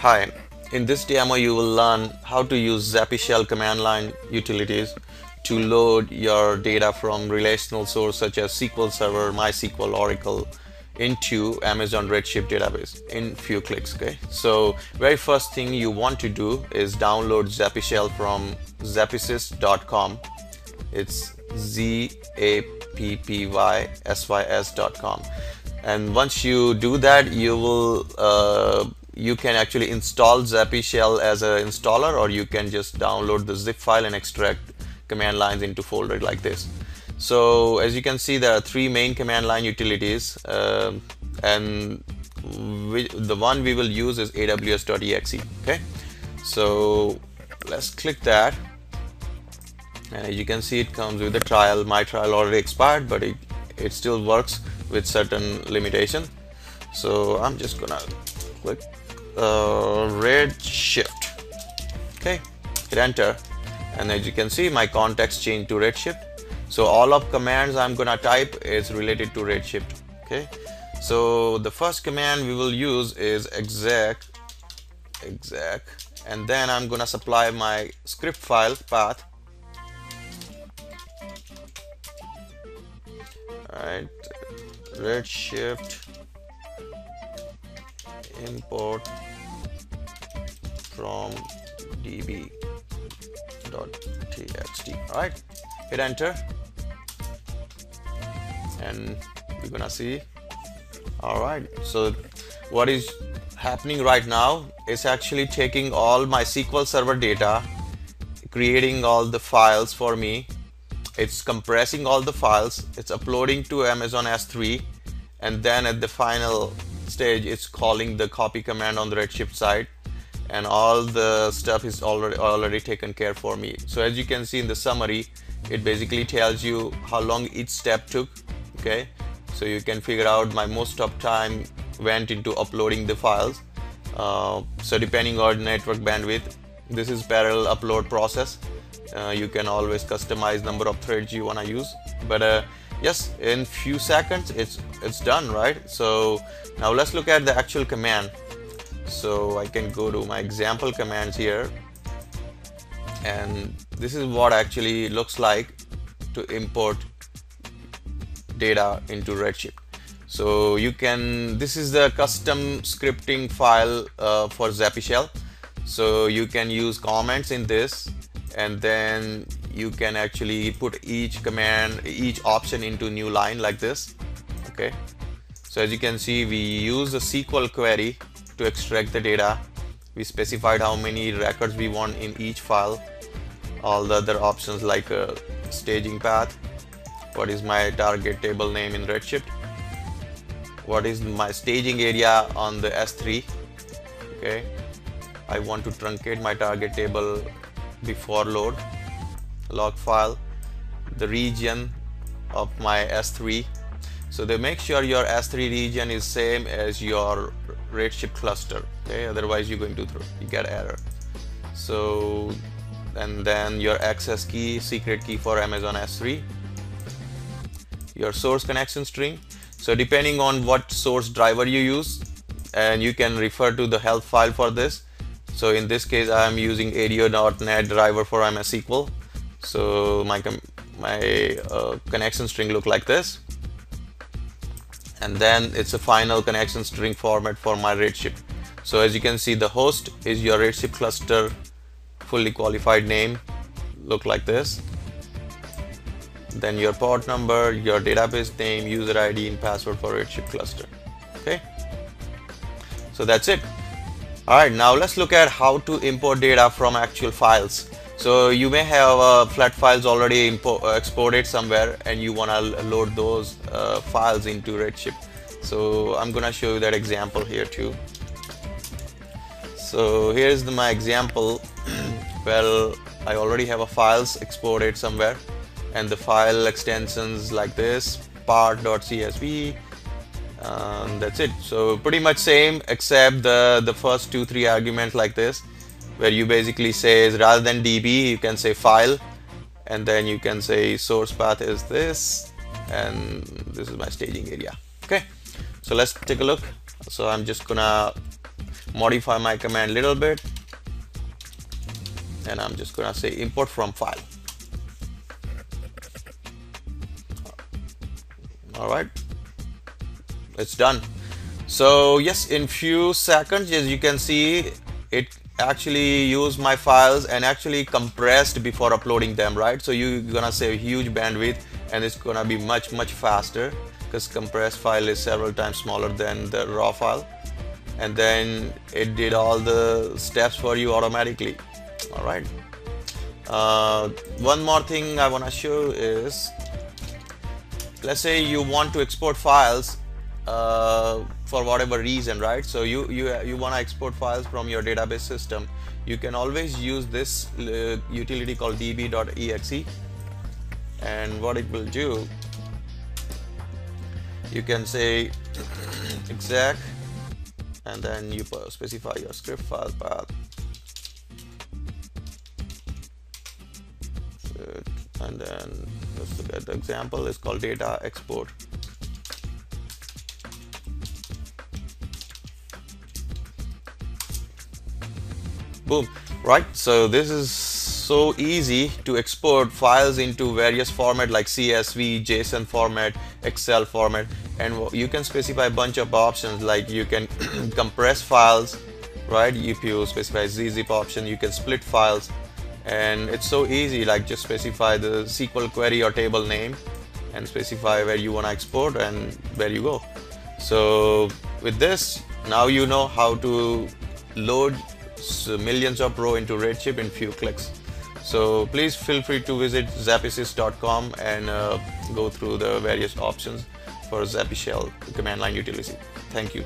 Hi, in this demo you will learn how to use Shell command line utilities to load your data from relational source such as SQL Server, MySQL, Oracle into Amazon Redshift database in few clicks okay? So very first thing you want to do is download Shell from zappysys.com it's z a p p y s y s.com and once you do that you will uh, you can actually install ZappyShell as an installer or you can just download the zip file and extract command lines into folder like this. So as you can see there are three main command line utilities uh, and we, the one we will use is aws.exe okay? So let's click that. And as you can see it comes with a trial. My trial already expired but it, it still works with certain limitation. So I'm just gonna click uh, Redshift. Okay, hit enter, and as you can see, my context changed to Redshift. So all of commands I'm gonna type is related to Redshift. Okay, so the first command we will use is exec, exec, and then I'm gonna supply my script file path. All right, Redshift import from db.txt all right hit enter. And we're gonna see. All right so what is happening right now is actually taking all my SQL Server data creating all the files for me. It's compressing all the files. It's uploading to Amazon S3 and then at the final stage it's calling the copy command on the redshift side and all the stuff is already already taken care for me. So as you can see in the summary it basically tells you how long each step took okay? So you can figure out my most of time went into uploading the files. Uh, so depending on network bandwidth this is parallel upload process. Uh, you can always customize number of threads you want to use. But uh, yes in few seconds it's it's done right? So now let's look at the actual command. So I can go to my example commands here. And this is what actually looks like to import data into Redshift. So you can this is the custom scripting file uh, for ZappyShell so you can use comments in this and then you can actually put each command each option into new line like this okay? So as you can see we use a SQL query to extract the data. We specified how many records we want in each file. All the other options like a staging path. What is my target table name in Redshift? What is my staging area on the S3 okay. I want to truncate my target table before load log file the region of my S3 so they make sure your S3 region is same as your Redshift cluster okay? Otherwise you're going to throw you get error. So and then your access key secret key for Amazon S3 your source connection string. So depending on what source driver you use and you can refer to the help file for this. So in this case I am using ADO.NET driver for MS SQL so my my uh, connection string look like this. And then it's a final connection string format for my redshift. So as you can see the host is your redshift cluster fully qualified name look like this. Then your port number your database name user id and password for redshift cluster. Okay? So that's it. All right now let's look at how to import data from actual files so you may have uh, flat files already uh, exported somewhere and you want to load those uh, files into Redshift. So I'm gonna show you that example here too. So here's the, my example. well, I already have a files exported somewhere and the file extensions like this part.csv and that's it so pretty much same except the the first two three arguments like this where you basically say rather than db you can say file and then you can say source path is this and this is my staging area. Okay so let's take a look. So I'm just gonna modify my command a little bit and I'm just gonna say import from file. All right it's done. So yes in few seconds as you can see it actually use my files and actually compressed before uploading them right? So you're gonna save huge bandwidth and it's gonna be much much faster because compressed file is several times smaller than the raw file. And then it did all the steps for you automatically. All right. Uh, one more thing I want to show is let's say you want to export files uh, for whatever reason right? So you you you want to export files from your database system. You can always use this uh, utility called db.exe and what it will do you can say exec and then you specify your script file path. And then let's look at the example. It's called data export boom. Right? So this is so easy to export files into various format like CSV, JSON format, Excel format and you can specify a bunch of options. Like you can compress files right? If you specify zzip option you can split files. And it's so easy like just specify the SQL query or table name and specify where you want to export and where you go. So with this now you know how to load millions of row into Redshift in few clicks. So please feel free to visit zappysys.com and uh, go through the various options for ZappyShell command line utility. Thank you